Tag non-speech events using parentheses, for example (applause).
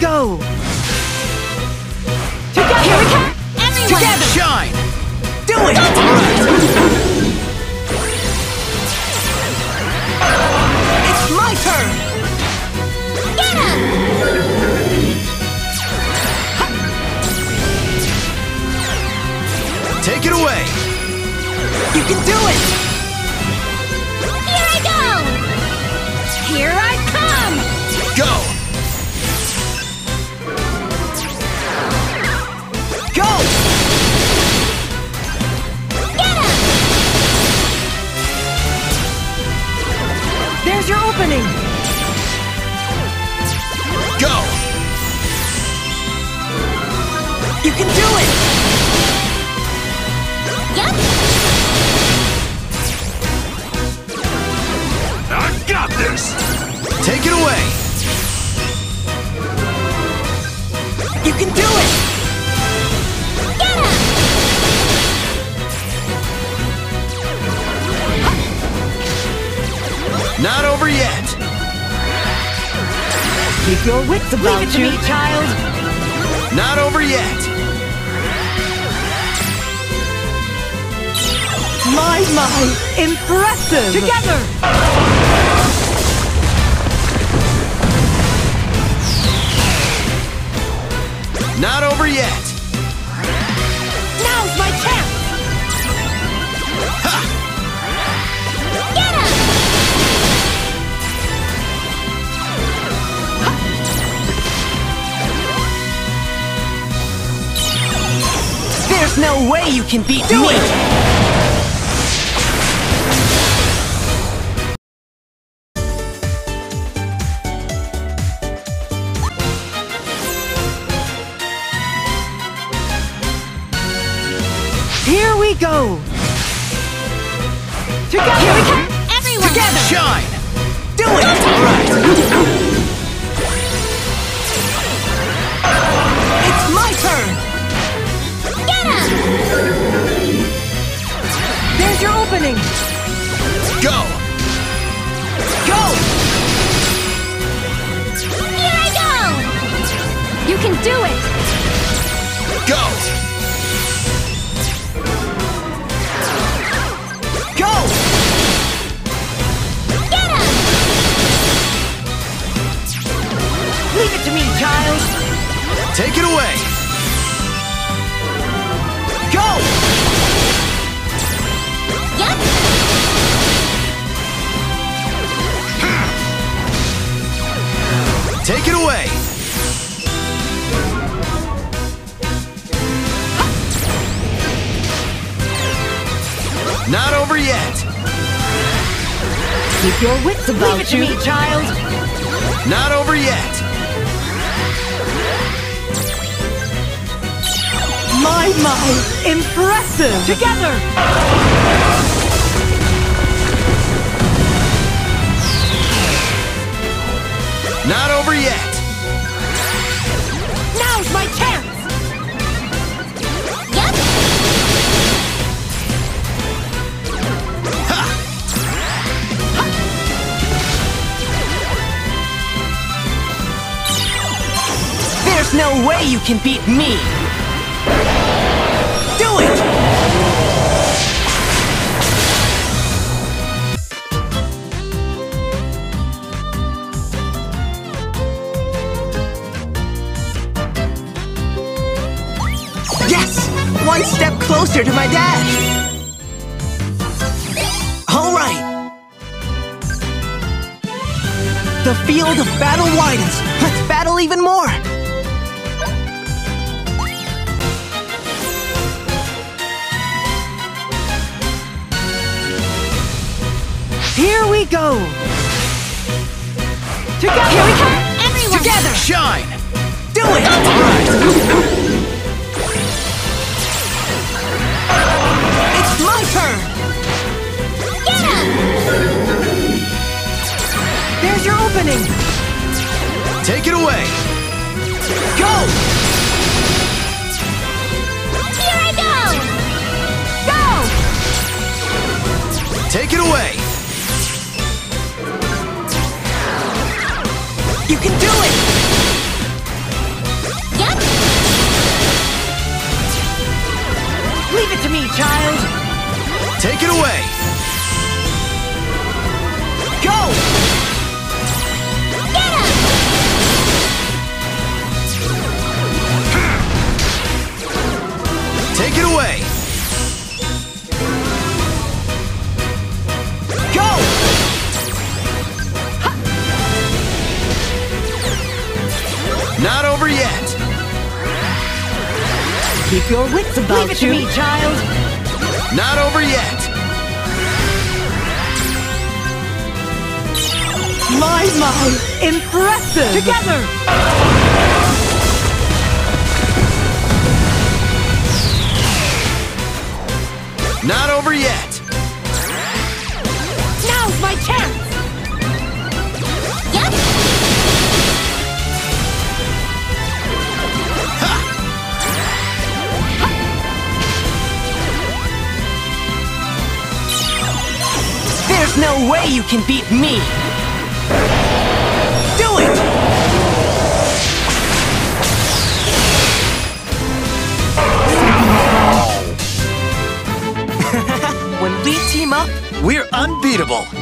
go! Together! Here we come! Everyone! Together! Shine! Do it! It's my turn! Get him! Take it away! You can do it! Here I go! Here I You can do it! Yep! I got this! Take it away! You can do it! Get him! Not over yet! Keep your wits about Leave it to you, me. child! Not over yet! My, my! Impressive! Together! Not over yet! Now's my chance! There's no way you can beat Do me! it! Here we go! Together! Here we come! Everyone! Together! Shine! Do it! It's Take it away! Go! Yep! Take it away! Not over yet! Keep your wits about Leave it to you, me. child! Not over yet! My, my! Impressive! Together! Not over yet! Now's my chance! Yep! There's no way you can beat me! Do it! Yes! One step closer to my dad! All right! The field of battle widens! Let's battle even more! Here we go! Together! Here we come! Everyone! Together! Shine! Do it! It's my turn! Get him! There's your opening! Take it away! Go! Over yet. Keep your wits about Leave it to you. me, child. Not over yet. My, my! Impressive! Together. Not over yet. Now's my chance. No way you can beat me! Do it! (laughs) when we team up, We're unbeatable.